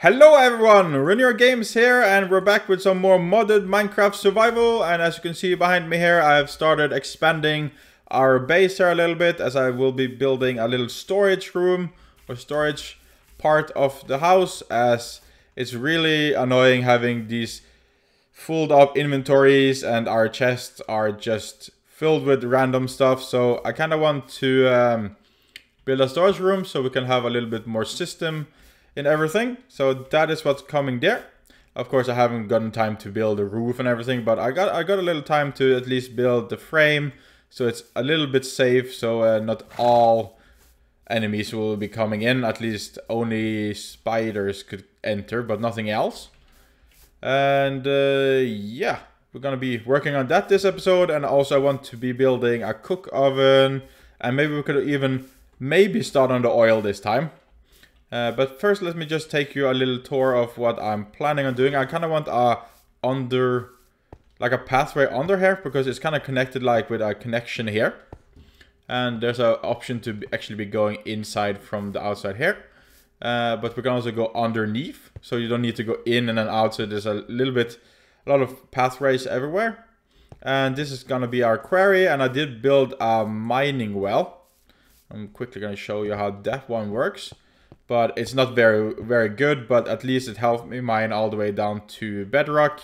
Hello everyone, Renir Games here and we're back with some more modded Minecraft survival. And as you can see behind me here I've started expanding our base here a little bit as I will be building a little storage room or storage part of the house as it's really annoying having these filled up inventories and our chests are just filled with random stuff. So I kind of want to um, build a storage room so we can have a little bit more system in everything. So that is what's coming there. Of course, I haven't gotten time to build the roof and everything, but I got I got a little time to at least build the frame, so it's a little bit safe. So uh, not all enemies will be coming in. At least only spiders could enter, but nothing else. And uh, yeah, we're gonna be working on that this episode, and also I want to be building a coke oven, and maybe we could even maybe start on the oil this time. Uh, but first, let me just take you a little tour of what I'm planning on doing. I kind of want a under, like a pathway under here, because it's kind of connected like with a connection here. And there's an option to actually be going inside from the outside here. Uh, but we can also go underneath, so you don't need to go in and then out. So there's a little bit, a lot of pathways everywhere. And this is gonna be our quarry, and I did build a mining well. I'm quickly gonna show you how that one works but it's not very very good but at least it helped me mine all the way down to bedrock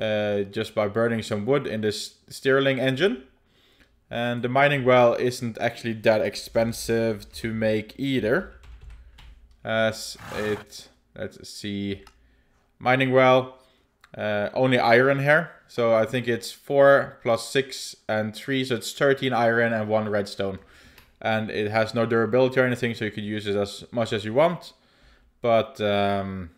uh, just by burning some wood in this Stirling engine. And the mining well isn't actually that expensive to make either as it let's see mining well uh, only iron here. So I think it's 4 plus 6 and 3 so it's 13 iron and 1 redstone and it has no durability or anything, so you could use it as much as you want. But um,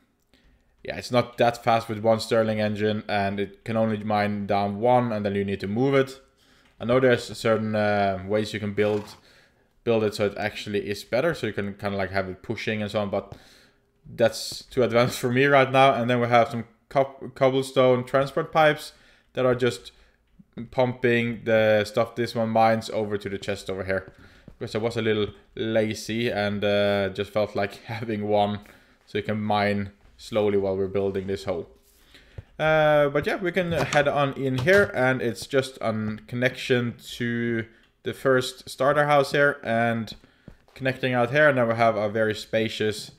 yeah, it's not that fast with one Stirling engine, and it can only mine down one, and then you need to move it. I know there's certain uh, ways you can build build it so it actually is better, so you can kind of like have it pushing and so on, but that's too advanced for me right now. And then we have some co cobblestone transport pipes that are just pumping the stuff this one mines over to the chest over here because I was a little lazy and uh, just felt like having one so you can mine slowly while we're building this hole. Uh, but yeah, we can head on in here and it's just a connection to the first starter house here and connecting out here. And then we have a very spacious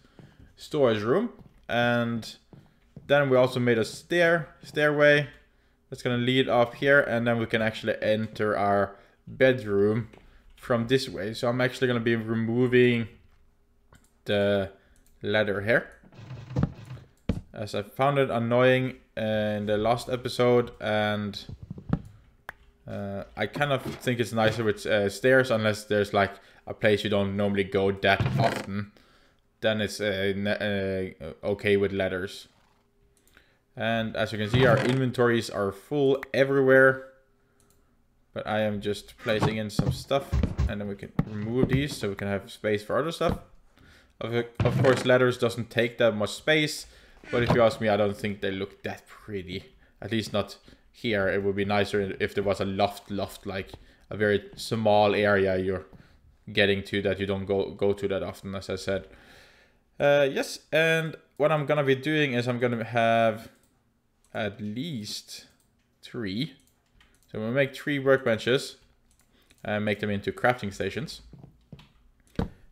storage room. And then we also made a stair stairway that's gonna lead up here. And then we can actually enter our bedroom from this way. So I'm actually going to be removing the ladder here. As I found it annoying in the last episode and uh, I kind of think it's nicer with uh, stairs unless there's like a place you don't normally go that often. Then it's uh, uh okay with ladders. And as you can see, our inventories are full everywhere. But I am just placing in some stuff and then we can remove these so we can have space for other stuff. Of, course, ladders doesn't take that much space, but if you ask me, I don't think they look that pretty. At least not here. It would be nicer if there was a loft, loft, like a very small area you're getting to that you don't go, go to that often, as I said. Uh, yes, and what I'm gonna be doing is I'm gonna have at least three. So I'm gonna make three workbenches and make them into crafting stations.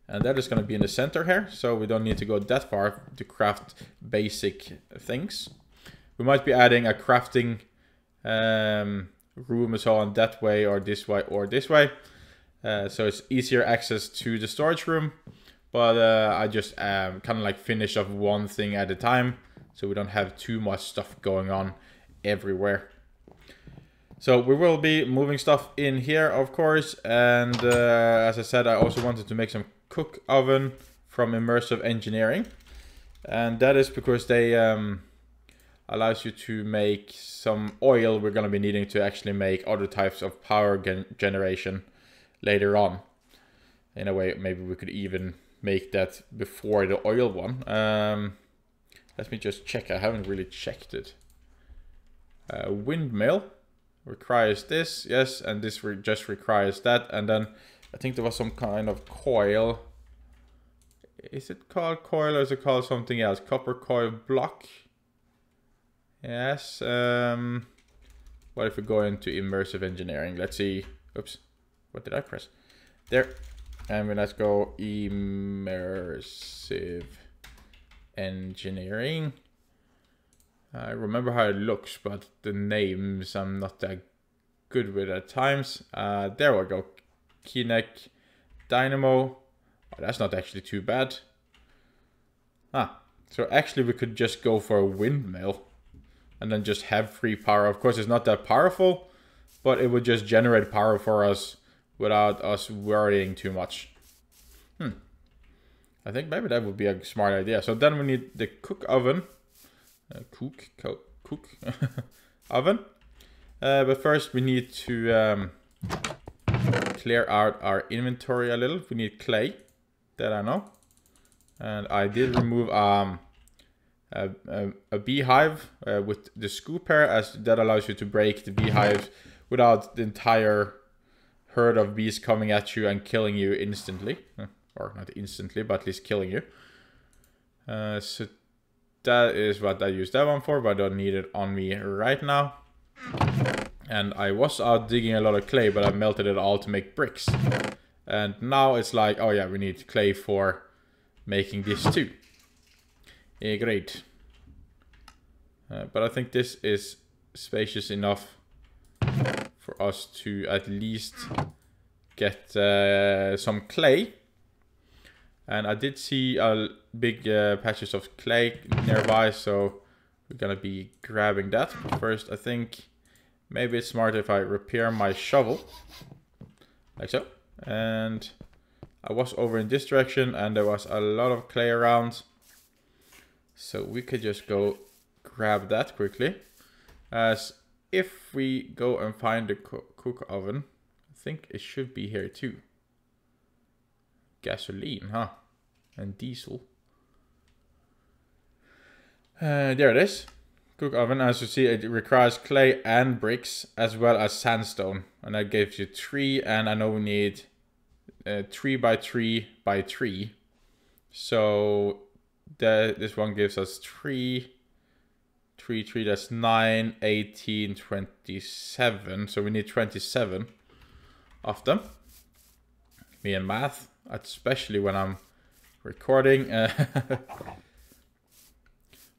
And that is going to be in the center here, so we don't need to go that far to craft basic things. We might be adding a crafting um, room as well on that way or this way or this way. Uh, so it's easier access to the storage room. But uh, I just um, kind of like finish off one thing at a time so we don't have too much stuff going on everywhere. So we will be moving stuff in here, of course. And uh, as I said, I also wanted to make some coke oven from Immersive Engineering. And that is because they um, allows you to make some oil we're going to be needing to actually make other types of power gen generation later on. In a way, maybe we could even make that before the oil one. Um, let me just check. I haven't really checked it. Uh, windmill requires this, yes, and this re just requires that. And then I think there was some kind of coil Is it called coil or is it called something else? Copper coil block. Yes. Um, what if we go into immersive engineering? Let's see. Oops. What did I press? There. And then let's go immersive engineering. I remember how it looks, but the names I'm not that good with at times. Uh, there we go. Kinetic Dynamo. Oh, that's not actually too bad. Ah, so actually we could just go for a windmill and then just have free power. Of course, it's not that powerful, but it would just generate power for us without us worrying too much. Hmm. I think maybe that would be a smart idea. So then we need the coke oven. Uh, cook, co cook oven. Uh, but first we need to um, clear out our inventory a little. We need clay, that I know. And I did remove um, a, a, a beehive uh, with the scooper as that allows you to break the beehive without the entire herd of bees coming at you and killing you instantly. Or not instantly, but at least killing you. Uh, so that is what I use that one for, but I don't need it on me right now. And I was out digging a lot of clay, but I melted it all to make bricks. And now it's like, oh yeah, we need clay for making this too. Yeah, great. Uh, but I think this is spacious enough for us to at least get uh, some clay. And I did see a big uh, patches of clay nearby, so we're gonna be grabbing that. First, I think maybe it's smart if I repair my shovel, like so. And I was over in this direction, and there was a lot of clay around. So we could just go grab that quickly. As if we go and find the coke oven, I think it should be here too. Gasoline, huh? And diesel. Uh, there it is. Coke oven, as you see, it requires clay and bricks as well as sandstone. And that gives you three, and I know we need uh, three by three by three. So the, this one gives us 3, 3, 3, that's 9, 18, 27. So we need 27 of them. Me and math, especially when I'm recording. Uh,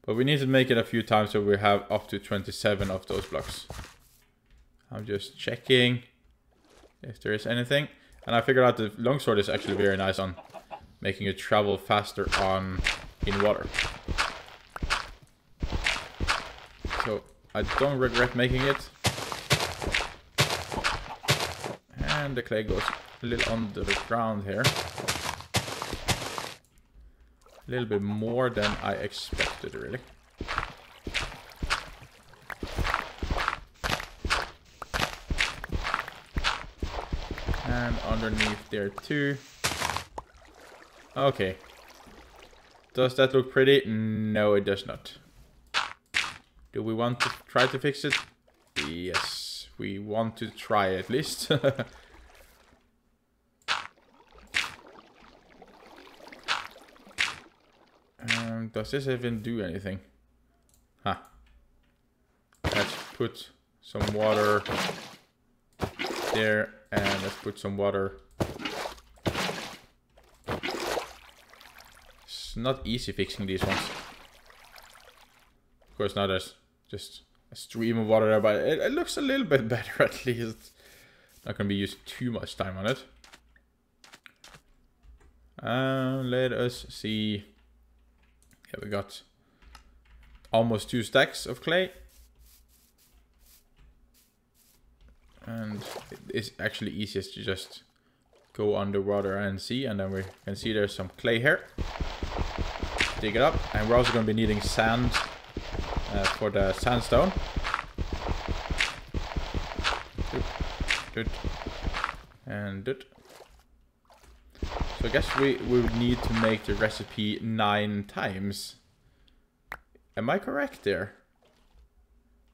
but we need to make it a few times so we have up to 27 of those blocks. I'm just checking if there is anything. And I figured out the longsword is actually very nice on making it travel faster on in water. So I don't regret making it. And the clay goes a little under the ground here. A little bit more than I expected really. And underneath there too. Okay, does that look pretty? No, it does not. Do we want to try to fix it? Yes, we want to try at least. um, does this even do anything? Huh. Let's put some water there and let's put some water It's not easy fixing these ones. Of course, now there's just a stream of water there, but it, it looks a little bit better at least. Not gonna be using too much time on it. Uh, let us see. We got almost two stacks of clay. And it's actually easiest to just go underwater and see. And then we can see there's some clay here dig it up. And we're also going to be needing sand uh, for the sandstone. Good. And good. So I guess we, we would need to make the recipe nine times. Am I correct there?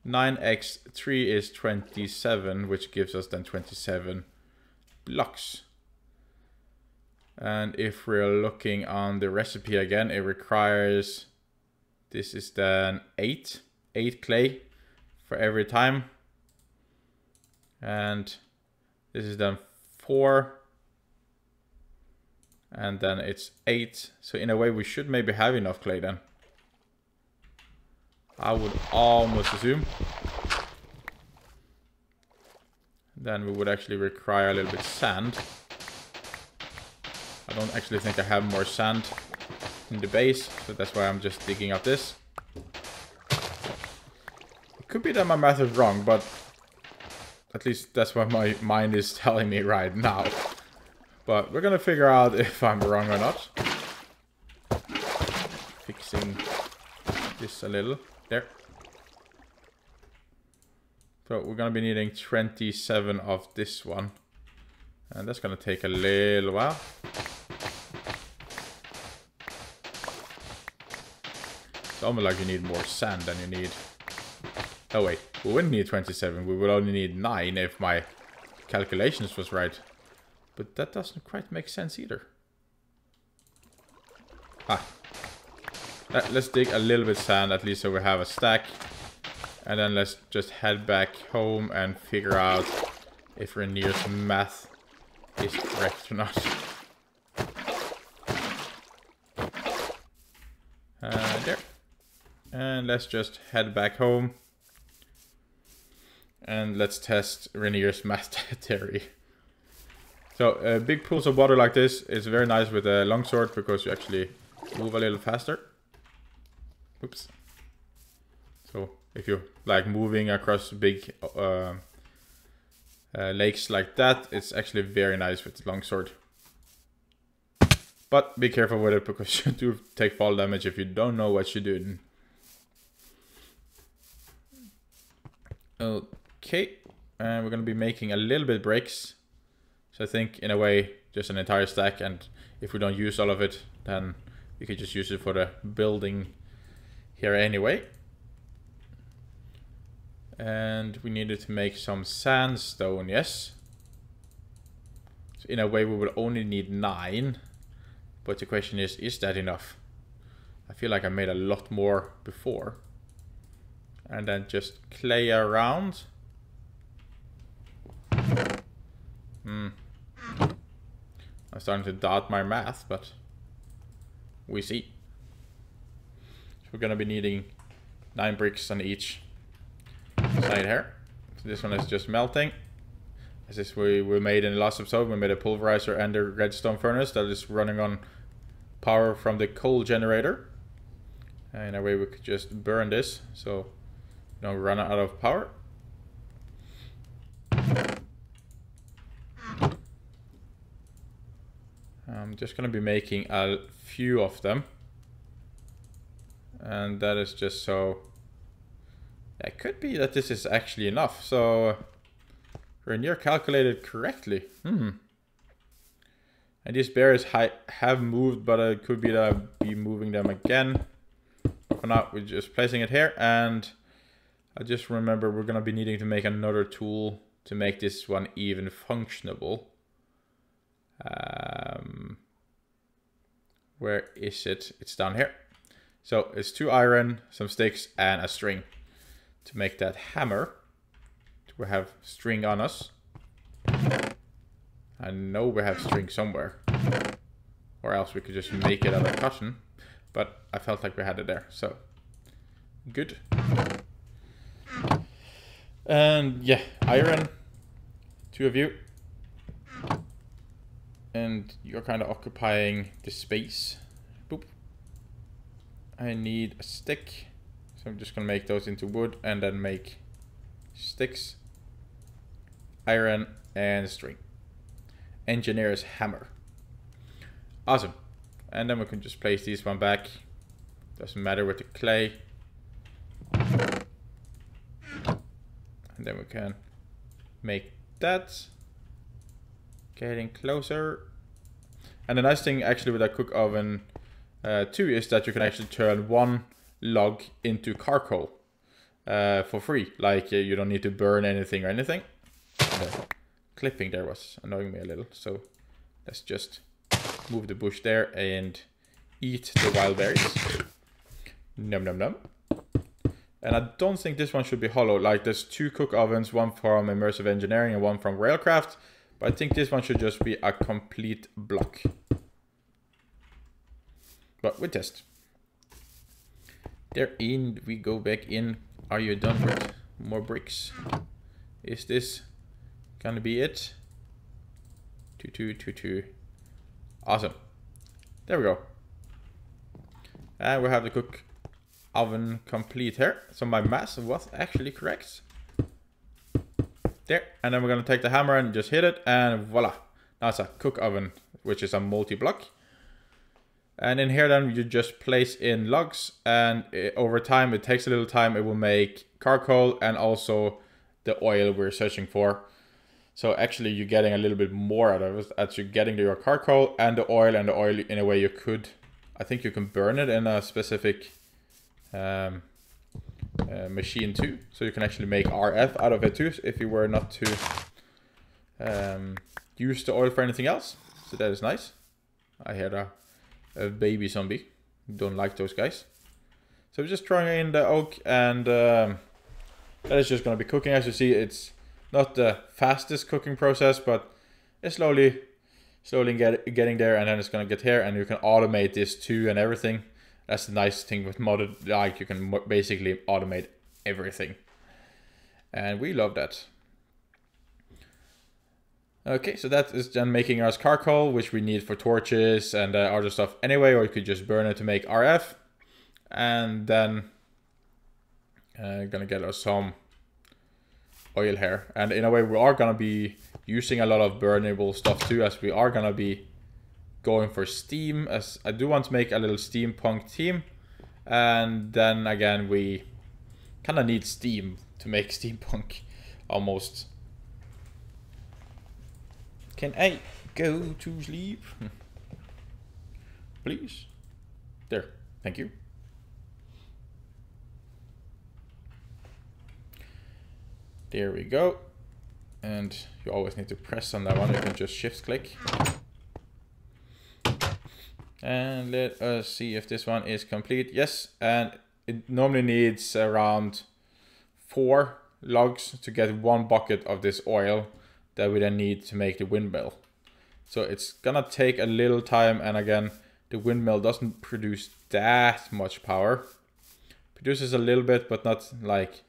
9x3 is 27, which gives us then 27 blocks. And if we're looking on the recipe again, it requires, this is then eight, eight clay for every time. And this is then four. And then it's eight. So in a way, we should maybe have enough clay then. I would almost assume. Then we would actually require a little bit sand. I don't actually think I have more sand in the base, so that's why I'm just digging up this. It could be that my math is wrong, but at least that's what my mind is telling me right now. But we're gonna figure out if I'm wrong or not. Fixing this a little. There. So we're gonna be needing 27 of this one. And that's gonna take a little while. It's almost like you need more sand than you need. Oh wait, we wouldn't need 27, we would only need 9 if my calculations was right. But that doesn't quite make sense either. Ah. Let's dig a little bit sand at least so we have a stack. And then let's just head back home and figure out if Renir's math is correct or not. Uh, there. And let's just head back home. And let's test Renir's math theory. So uh, big pools of water like this is very nice with a longsword because you actually move a little faster. Oops. So if you're like moving across big uh, uh, lakes like that, it's actually very nice with the longsword. But be careful with it because you do take fall damage if you don't know what you're doing. Okay, and we're gonna be making a little bit breaks. So I think in a way, just an entire stack and if we don't use all of it, then we could just use it for the building here anyway. And we needed to make some sandstone, yes. So in a way we will only need nine. But the question is, is that enough? I feel like I made a lot more before. And then just clay around. Hmm. I'm starting to doubt my math, but we see. So we're gonna be needing nine bricks on each side here. So this one is just melting. This we, we made in the last episode, we made a pulverizer and a redstone furnace that is running on power from the coal generator. And in a way we could just burn this so don't run out of power. I'm just going to be making a few of them. And that is just so... It could be that this is actually enough. So Renir calculated correctly. Hmm. And these bears have moved, but it could be that I'll be moving them again. For now, we're just placing it here. And I just remember we're going to be needing to make another tool to make this one even functionable. Um, where is it? It's down here. So it's two iron, some sticks, and a string to make that hammer. We have string on us. I know we have string somewhere. Or else we could just make it out of cotton. But I felt like we had it there, so good. And yeah, iron. Two of you and you're kind of occupying the space. Boop. I need a stick. So I'm just going to make those into wood and then make sticks, iron, and string. Engineer's hammer. Awesome. And then we can just place these one back. Doesn't matter with the clay. And then we can make that. Getting closer. And the nice thing actually with a coke oven uh, too is that you can actually turn one log into charcoal uh, for free. Like uh, you don't need to burn anything or anything. The clipping there was annoying me a little. So let's just move the bush there and eat the wild berries. Num num num. And I don't think this one should be hollow. Like there's two coke ovens, one from Immersive Engineering and one from Railcraft. But I think this one should just be a complete block. But we test. There in, we go back in. Are you done with more bricks? Is this gonna be it? Two, two, two, two. Awesome. There we go. And we have the coke oven complete here. So my math was actually correct. There. And then we're going to take the hammer and just hit it. And voila. Now it's a coke oven, which is a multi-block. And in here then you just place in logs. And it, over time, it takes a little time. It will make charcoal and also the oil we're searching for. So actually you're getting a little bit more out of it as you're getting your charcoal and the oil and the oil in a way you could. I think you can burn it in a specific um, uh, machine too. So you can actually make RF out of it too if you were not to um, use the oil for anything else. So that is nice. I had a, a baby zombie. Don't like those guys. So we're just throwing in the oak and um, that is just going to be cooking. As you see, it's not the fastest cooking process, but it's slowly, slowly get, getting there and then it's going to get here and you can automate this too and everything. That's the nice thing with modern, like you can basically automate everything. And we love that. Okay, so that is then making us charcoal, which we need for torches and uh, other stuff anyway, or you could just burn it to make RF. And then uh, gonna get us some oil here. And in a way, we are gonna be using a lot of burnable stuff too, as we are gonna be going for steam as I do want to make a little steampunk team. And then again we kind of need steam to make steampunk almost. Can I go to sleep? Please. There thank you. There we go. And you always need to press on that one. You can just shift click and let us see if this one is complete. Yes, and it normally needs around four logs to get one bucket of this oil that we then need to make the windmill. So it's gonna take a little time and again, the windmill doesn't produce that much power. Produces a little bit, but not like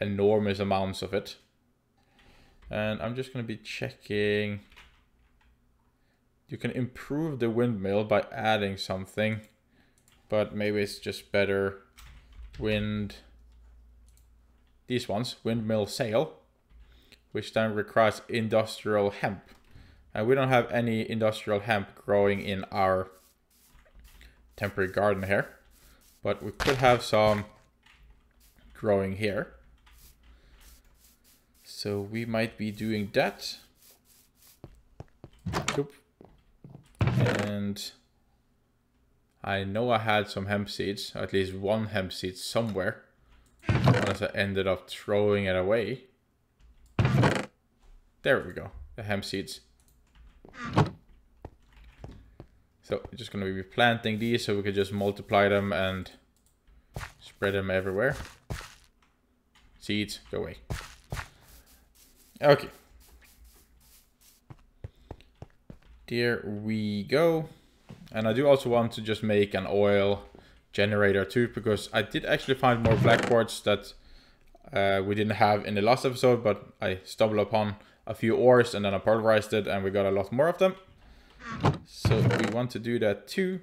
enormous amounts of it. And I'm just gonna be checking you can improve the windmill by adding something, but maybe it's just better wind, these ones, windmill sail, which then requires industrial hemp. And we don't have any industrial hemp growing in our temporary garden here, but we could have some growing here. So we might be doing that. And I know I had some hemp seeds, at least one hemp seed somewhere. Unless I ended up throwing it away. There we go, the hemp seeds. So we're just going to be planting these so we could just multiply them and spread them everywhere. Seeds, go away. Okay. There we go. And I do also want to just make an oil generator too, because I did actually find more black quartz that uh, we didn't have in the last episode, but I stumbled upon a few ores and then I pulverized it and we got a lot more of them. So we want to do that too.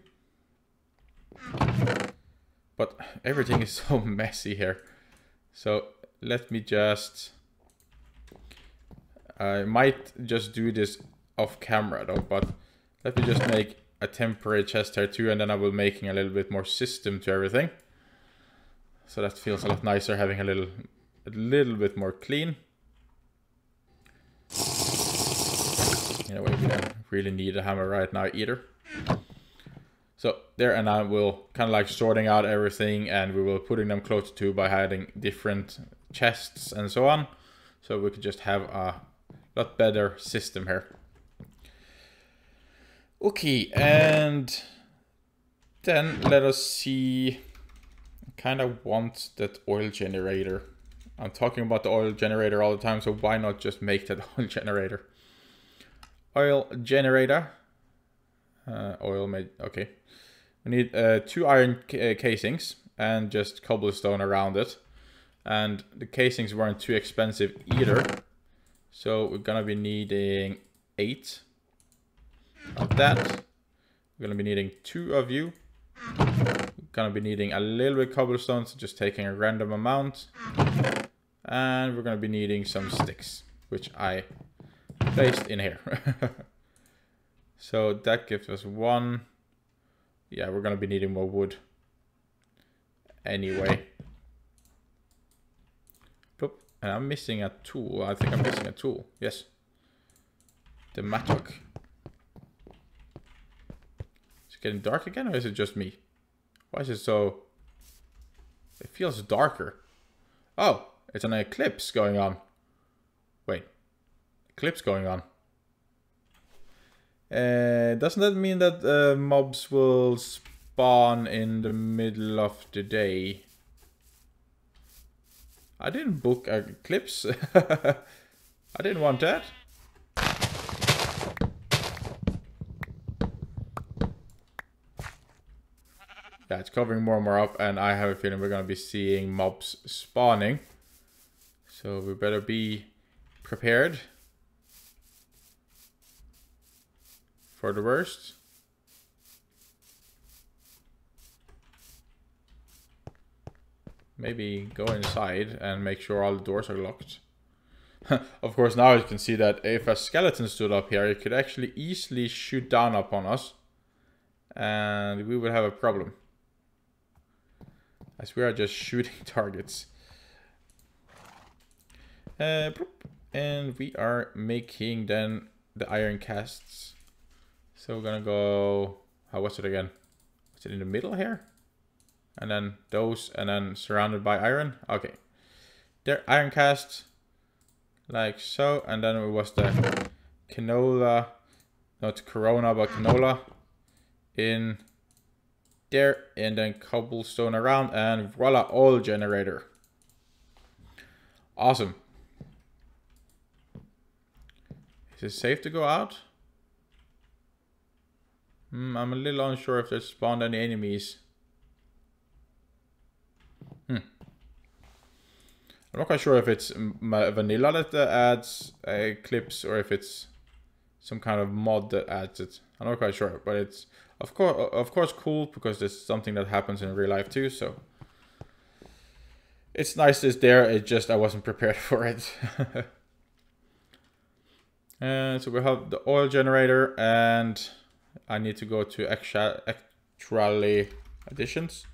But everything is so messy here. So let me just... I might just do this off camera though, but let me just make a temporary chest here too, and then I will making a little bit more system to everything. So that feels a lot nicer having a little, a little bit more clean. In a way, we don't really need a hammer right now either. So there and I will kind of like sorting out everything and we will putting them close to by adding different chests and so on. So we could just have a lot better system here. Okay, and then let us see. I kind of want that oil generator. I'm talking about the oil generator all the time, so why not just make that oil generator? Oil generator. Uh, oil made, okay. We need uh, two iron uh, casings and just cobblestone around it. And the casings weren't too expensive either. So we're gonna be needing eight of that. We're gonna be needing two of you. We're gonna be needing a little bit cobblestone, so just taking a random amount. And we're gonna be needing some sticks, which I placed in here. so that gives us one. Yeah, we're gonna be needing more wood anyway. And I'm missing a tool. I think I'm missing a tool. Yes. The mattock. Getting dark again or is it just me? Why is it so... It feels darker. Oh, it's an eclipse going on. Wait. Eclipse going on. Uh, doesn't that mean that uh, mobs will spawn in the middle of the day? I didn't book Eclipse. I didn't want that. Yeah, it's covering more and more up, and I have a feeling we're going to be seeing mobs spawning. So we better be prepared for the worst. maybe go inside and make sure all the doors are locked. of course, now you can see that if a skeleton stood up here, it could actually easily shoot down upon us. And we would have a problem. As we are just shooting targets. Uh, and we are making then the iron casts. So we're gonna go... How was it again? Was it in the middle here? and then those, and then surrounded by iron. Okay, there iron cast, like so, and then it was the canola, not corona, but canola in there, and then cobblestone around, and voila, oil generator. Awesome. Is it safe to go out? Hmm, I'm a little unsure if there's spawned any enemies. I'm not quite sure if it's vanilla that adds clips or if it's some kind of mod that adds it. I'm not quite sure, but it's of course of course cool because it's something that happens in real life too. So it's nice it's there. It just I wasn't prepared for it. and uh, so we have the oil generator, and I need to go to extra actually additions.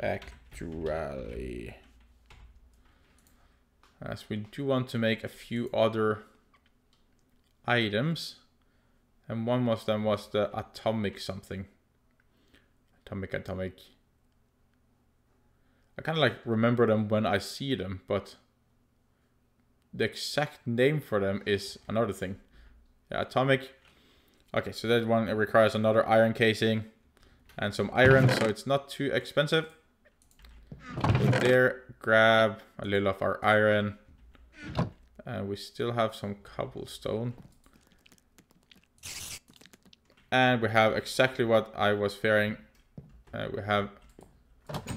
Actually as we do want to make a few other items and one of them was the atomic something atomic atomic I kind of like remember them when I see them but the exact name for them is another thing yeah, atomic okay so that one requires another iron casing and some iron so it's not too expensive there grab a little of our iron. And we still have some cobblestone. And we have exactly what I was fearing. Uh, we have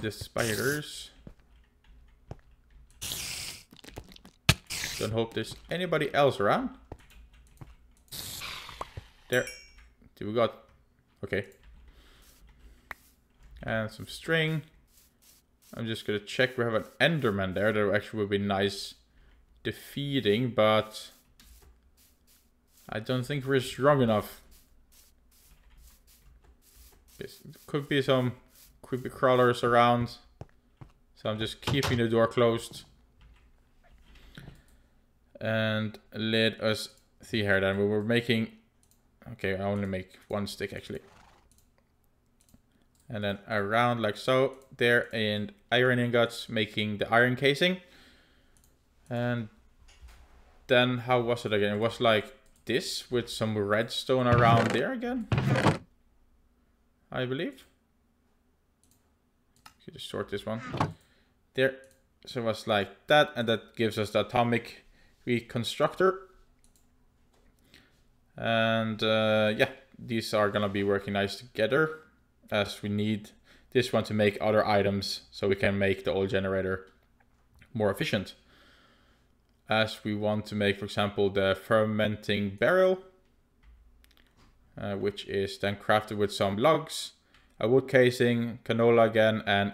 the spiders. Don't hope there's anybody else around. There. Do we got... Okay. And some string. I'm just gonna check. We have an Enderman there. That actually would be nice defeating, but I don't think we're strong enough. Could be some creepy crawlers around. So I'm just keeping the door closed. And let us see here then. We were making... Okay, I only make one stick actually and then around like so there and iron ingots making the iron casing and then how was it again it was like this with some redstone around there again. I believe. Just sort this one. There. So it was like that, and that gives us the atomic reconstructor. And uh, yeah, these are gonna be working nice together as we need this one to make other items so we can make the oil generator more efficient. As we want to make, for example, the fermenting barrel, uh, which is then crafted with some logs, a wood casing, canola again, and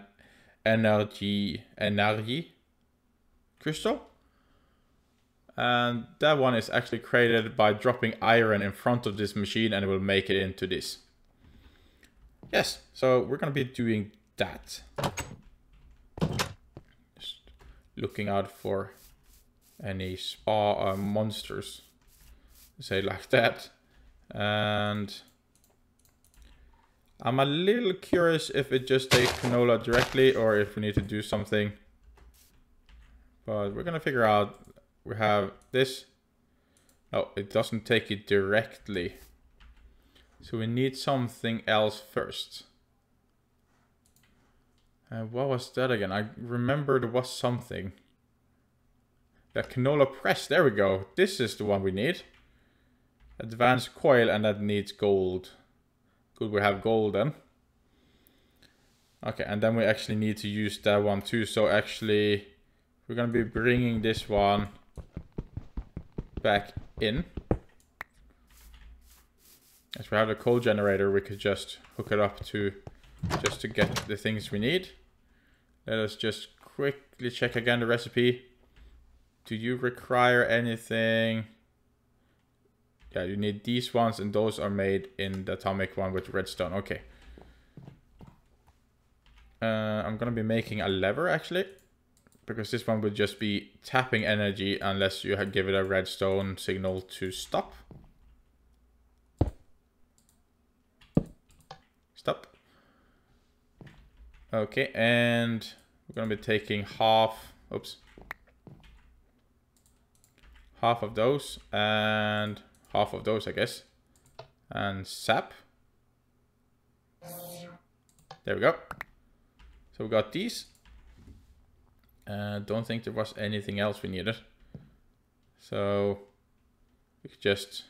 energy, energy crystal. And that one is actually created by dropping iron in front of this machine and it will make it into this. Yes, so we're going to be doing that. Just looking out for any spa uh, monsters, say like that. And I'm a little curious if it just takes canola directly or if we need to do something. But we're going to figure out. We have this. No, it doesn't take it directly. So we need something else first. Uh, what was that again? I remember there was something. The canola press, there we go. This is the one we need. Advanced coil and that needs gold. Good, we have gold then. Okay, and then we actually need to use that one too. So actually, we're going to be bringing this one back in. As we have the coal generator, we could just hook it up to just to get the things we need. Let us just quickly check again the recipe. Do you require anything? Yeah, you need these ones and those are made in the atomic one with redstone. Okay. Uh, I'm gonna be making a lever actually. Because this one would just be tapping energy unless you give it a redstone signal to stop. Stop. Okay, and we're gonna be taking half, oops, half of those and half of those, I guess, and sap. There we go. So we got these. Uh, don't think there was anything else we needed. So we could just,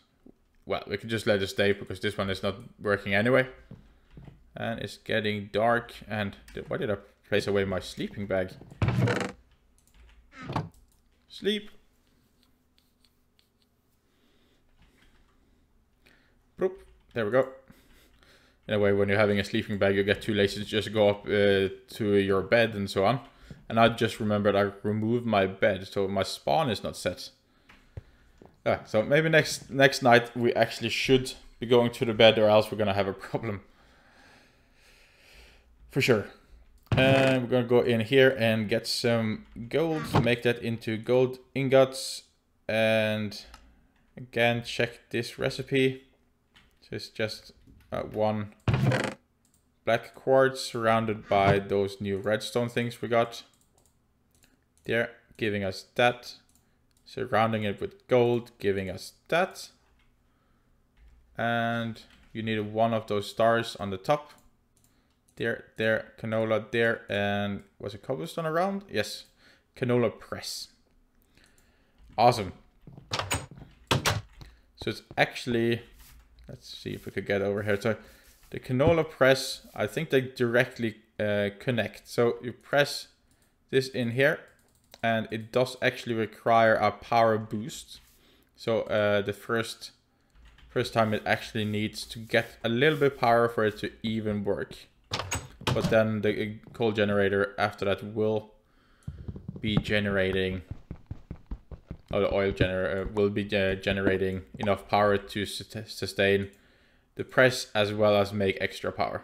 well, we could just let it stay because this one is not working anyway. And it's getting dark. And why did I place away my sleeping bag? Sleep. There we go. In a way, when you're having a sleeping bag, you get too lazy to just go up uh, to your bed and so on. And I just remembered I removed my bed, so my spawn is not set. Yeah, so maybe next next night we actually should be going to the bed or else we're gonna have a problem for sure. And we're gonna go in here and get some gold, make that into gold ingots. And again, check this recipe. It's just uh, one black quartz surrounded by those new redstone things we got. There, giving us that. Surrounding it with gold, giving us that. And you need one of those stars on the top there, there, canola there, and was it cobblestone around? Yes, canola press. Awesome. So it's actually, let's see if we could get over here. So the canola press, I think they directly uh, connect. So you press this in here and it does actually require a power boost. So uh, the first first time it actually needs to get a little bit power for it to even work but then the coal generator after that will be generating or the oil generator uh, will be uh, generating enough power to sustain the press as well as make extra power.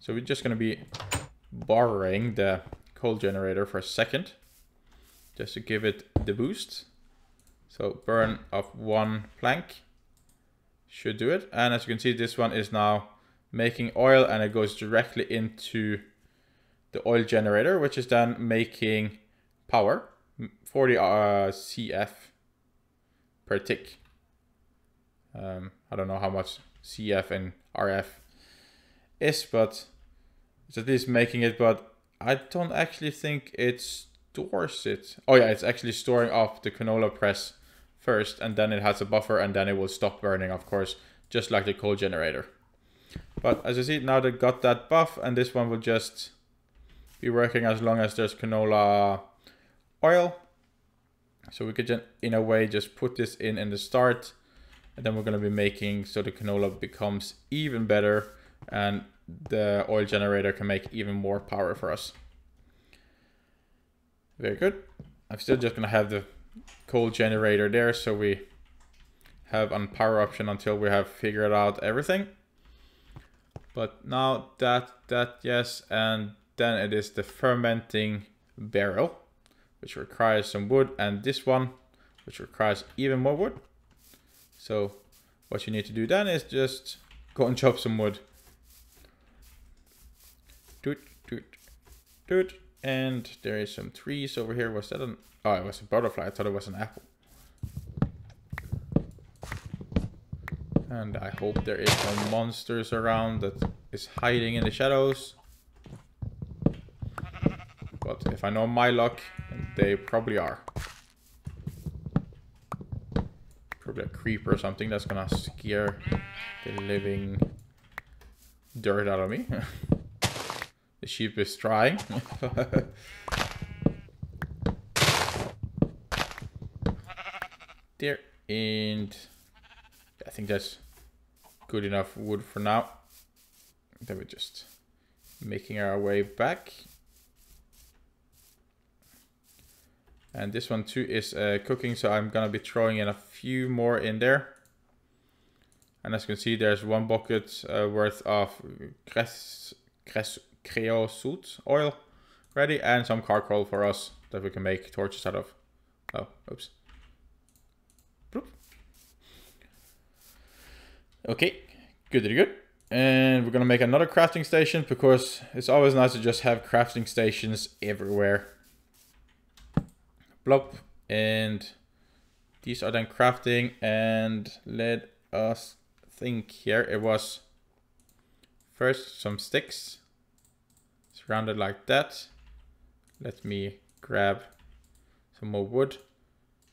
So we're just going to be borrowing the coal generator for a second just to give it the boost. So burn of one plank should do it. And as you can see, this one is now making oil and it goes directly into the oil generator, which is then making power, 40 uh, CF per tick. Um, I don't know how much CF and RF is, but it's at least making it, but I don't actually think it stores it. Oh yeah, it's actually storing off the canola press first, and then it has a buffer, and then it will stop burning, of course, just like the coal generator. But as you see, now they got that buff, and this one will just be working as long as there's canola oil. So we could, in a way, just put this in in the start, and then we're going to be making so the canola becomes even better, and the oil generator can make even more power for us. Very good. I'm still just going to have the coal generator there so we have on power option until we have figured out everything. But now that, that, yes, and then it is the fermenting barrel, which requires some wood, and this one, which requires even more wood. So what you need to do then is just go and chop some wood Doot, doot, doot. And there is some trees over here. Was that an... Oh, it was a butterfly. I thought it was an apple. And I hope there is no monsters around that is hiding in the shadows. But if I know my luck, they probably are. Probably a creeper or something that's gonna scare the living dirt out of me. The sheep is trying. there. And I think that's good enough wood for now. Then we're just making our way back. And this one too is uh, cooking, so I'm gonna be throwing in a few more in there. And as you can see, there's one bucket uh, worth of creosote oil ready and some charcoal for us that we can make torches out of. Oh, oops. Bloop. Okay, good, good. And we're gonna make another crafting station because it's always nice to just have crafting stations everywhere. Blop. And these are then crafting and let us think here. It was first some sticks surrounded like that. Let me grab some more wood.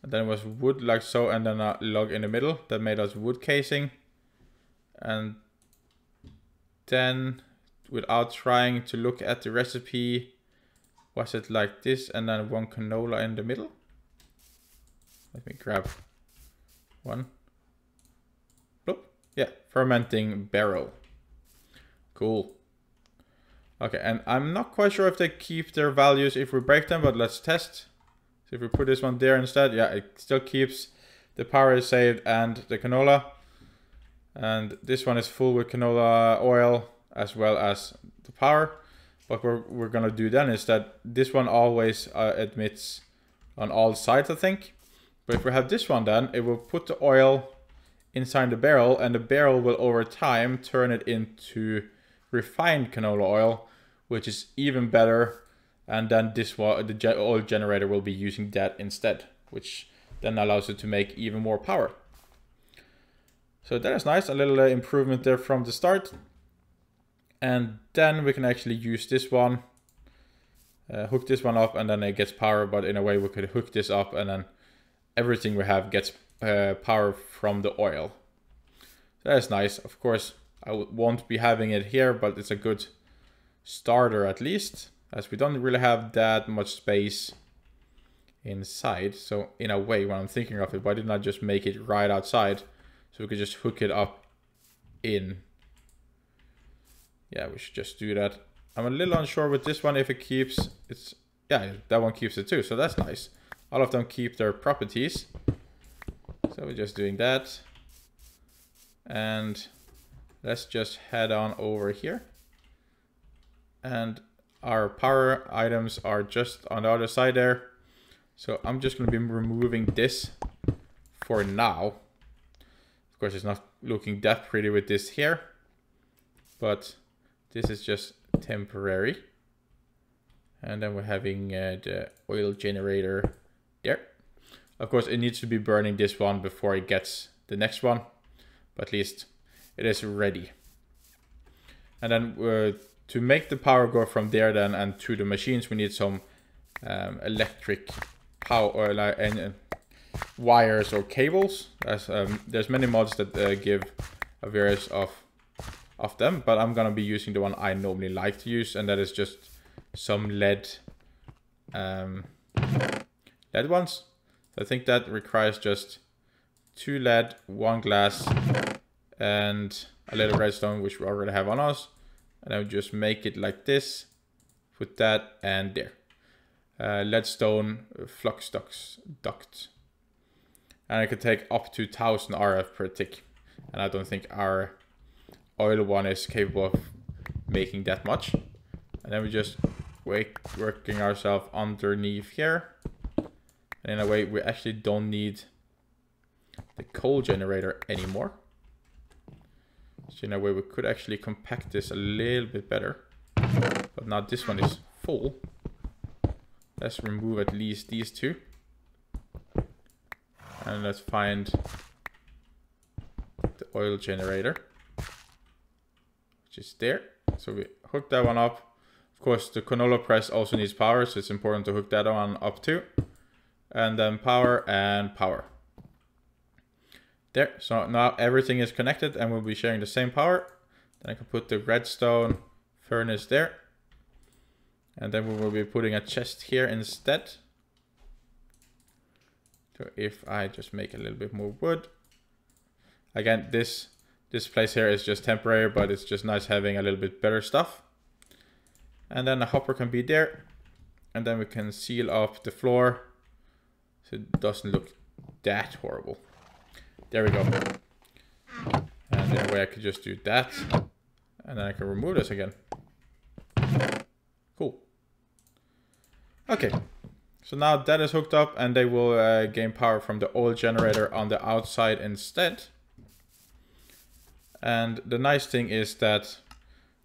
And then it was wood like so and then a log in the middle that made us wood casing. And then without trying to look at the recipe, was it like this and then one canola in the middle? Let me grab one. Bloop. Yeah, fermenting barrel. Cool. Okay, and I'm not quite sure if they keep their values if we break them, but let's test. So if we put this one there instead, yeah, it still keeps the power is saved and the canola. And this one is full with canola oil as well as the power. What we're, we're gonna do then is that this one always uh, admits on all sides, I think. But if we have this one then, it will put the oil inside the barrel and the barrel will over time turn it into refined canola oil which is even better. And then this one, the oil generator will be using that instead, which then allows it to make even more power. So that is nice, a little uh, improvement there from the start. And then we can actually use this one, uh, hook this one up and then it gets power, but in a way we could hook this up and then everything we have gets uh, power from the oil. That's nice. Of course, I won't be having it here, but it's a good starter at least, as we don't really have that much space inside. So in a way, when I'm thinking of it, why didn't I just make it right outside? So we could just hook it up in. Yeah, we should just do that. I'm a little unsure with this one if it keeps it's yeah, that one keeps it too, so that's nice. All of them keep their properties. So we're just doing that. And let's just head on over here and our power items are just on the other side there. So I'm just going to be removing this for now. Of course, it's not looking that pretty with this here, but this is just temporary. And then we're having uh, the oil generator there. Of course, it needs to be burning this one before it gets the next one. but at least it is ready. And then uh, to make the power go from there then and to the machines, we need some um, electric power or and wires or cables. There's, um, there's many mods that uh, give a various of of them, but I'm gonna be using the one I normally like to use, and that is just some lead um, lead ones. I think that requires just two lead, one glass, and a little redstone, which we already have on us. And I would just make it like this, put that and there. Uh, leadstone flux ducts, duct. And I could take up to 1000 RF per tick. And I don't think our oil one is capable of making that much. And then we just wake, working ourselves underneath here. And in a way, we actually don't need the coal generator anymore. So in a way, we could actually compact this a little bit better. But now this one is full. Let's remove at least these two. And let's find the oil generator, is there. So we hook that one up. Of course, the canola press also needs power, so it's important to hook that one up too. And then power and power. There, so now everything is connected and we'll be sharing the same power. Then I can put the redstone furnace there. And then we will be putting a chest here instead. So if I just make a little bit more wood. Again, this this place here is just temporary, but it's just nice having a little bit better stuff. And then the hopper can be there. And then we can seal up the floor so it doesn't look that horrible. There we go. And a way I could just do that. And then I can remove this again. Cool. Okay. So now that is hooked up and they will uh, gain power from the oil generator on the outside instead. And the nice thing is that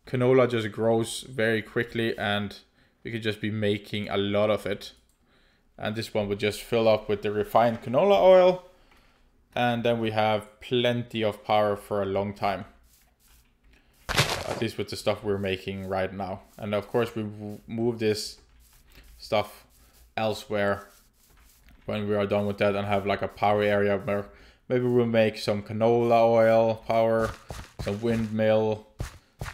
canola just grows very quickly and we could just be making a lot of it. And this one would just fill up with the refined canola oil and then we have plenty of power for a long time. At least with the stuff we're making right now. And of course we move this stuff elsewhere when we are done with that and have like a power area where maybe we'll make some canola oil power, some windmill,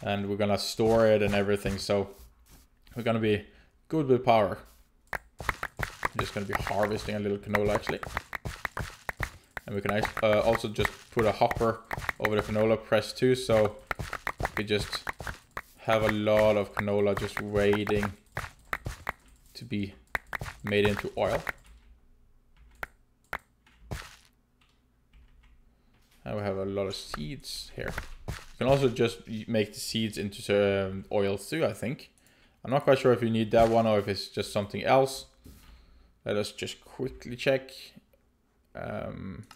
and we're gonna store it and everything. So we're gonna be good with power. I'm just gonna be harvesting a little canola actually. And we can uh, also just put a hopper over the canola press too, so we just have a lot of canola just waiting to be made into oil. We have a lot of seeds here. You can also just make the seeds into um, oil too, I think. I'm not quite sure if you need that one or if it's just something else. Let us just quickly check. Um,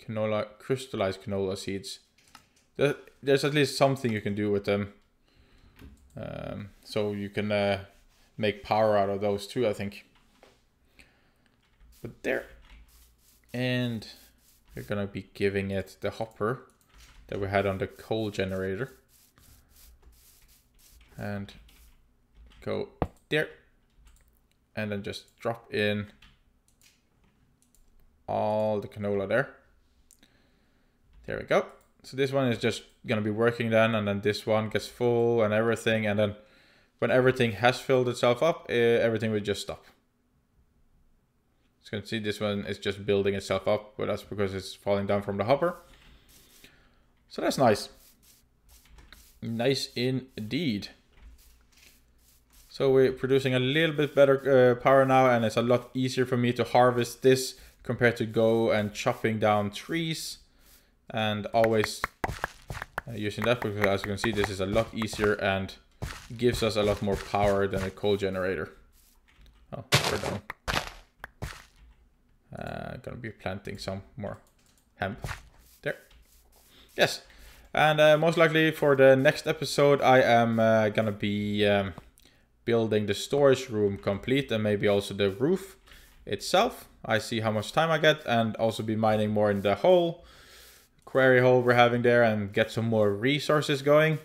canola, crystallized canola seeds. there's at least something you can do with them. Um, so you can uh, make power out of those too, I think. But there. And we're gonna be giving it the hopper that we had on the coal generator. And go there. And then just drop in all the canola there. There we go. So this one is just to be working then, and then this one gets full and everything, and then when everything has filled itself up, eh, everything will just stop. So you can see this one is just building itself up, but that's because it's falling down from the hopper. So that's nice. Nice indeed. So we're producing a little bit better uh, power now, and it's a lot easier for me to harvest this compared to go and chopping down trees and always uh, using that because as you can see this is a lot easier and gives us a lot more power than a coal generator. Oh, we're done. Uh, gonna be planting some more hemp there. Yes, and uh, most likely for the next episode I am uh, gonna be um, building the storage room complete and maybe also the roof itself. I see how much time I get and also be mining more in the hole quarry hole we're having there and get some more resources going.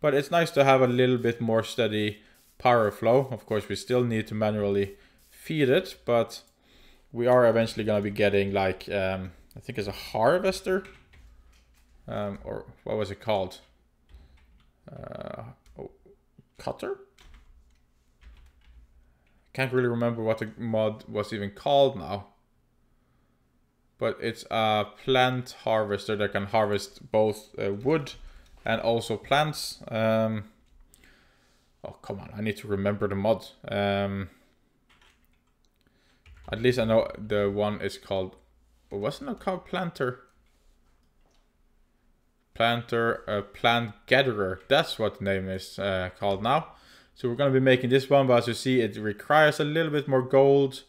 But it's nice to have a little bit more steady power flow. Of course, we still need to manually feed it, but we are eventually going to be getting like, um, I think it's a harvester. Um, or what was it called? Uh, oh, cutter? Can't really remember what the mod was even called now. But it's a plant harvester that can harvest both uh, wood and also plants. Um, oh, come on, I need to remember the mod. Um, at least I know the one is called, wasn't it called Planter? Planter, uh, Plant Gatherer. That's what the name is uh, called now. So we're going to be making this one, but as you see, it requires a little bit more gold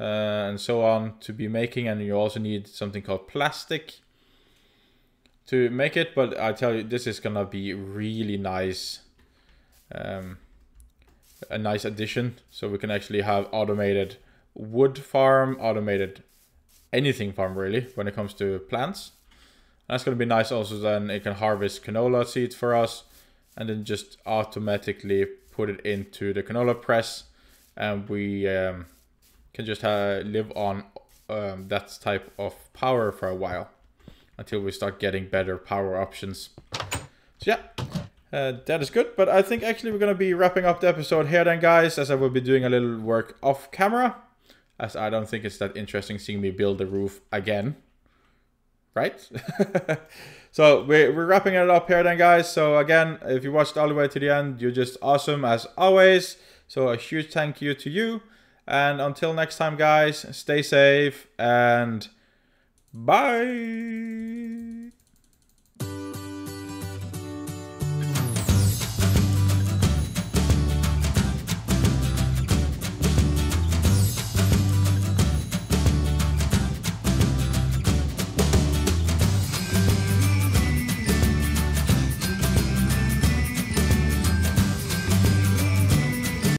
uh, and so on to be making. And you also need something called plastic to make it. But I tell you, this is going to be really nice. Um, a nice addition. So we can actually have automated wood farm, automated anything farm really when it comes to plants. That's going to be nice also then it can harvest canola seeds for us and then just automatically put it into the canola press and we um, can just uh, live on um, that type of power for a while until we start getting better power options. So yeah, uh, that is good. But I think actually we're going to be wrapping up the episode here then, guys, as I will be doing a little work off camera, as I don't think it's that interesting seeing me build the roof again. Right? So we're, we're wrapping it up here then, guys. So again, if you watched all the way to the end, you're just awesome as always. So a huge thank you to you. And until next time, guys, stay safe and bye.